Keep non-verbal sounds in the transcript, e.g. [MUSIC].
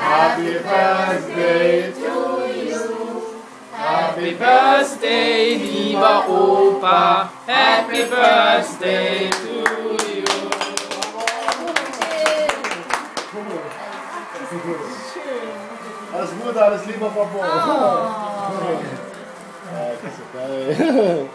Happy birthday to you. Happy birthday, lieber Opa. Happy birthday to you. Alles Gute, alles Liebe, Papa. Oh. [LAUGHS] Ja, das ist geil.